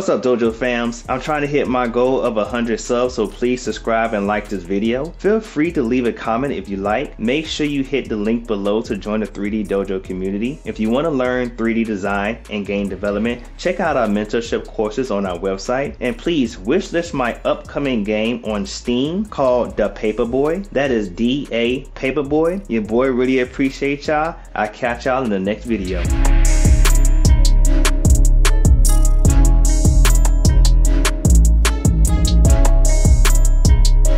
What's up Dojo fams? I'm trying to hit my goal of 100 subs so please subscribe and like this video. Feel free to leave a comment if you like. Make sure you hit the link below to join the 3D Dojo community. If you want to learn 3D design and game development, check out our mentorship courses on our website. And please wishlist my upcoming game on Steam called Da Paperboy. That is D-A Paperboy. Your boy really appreciate y'all. I catch y'all in the next video.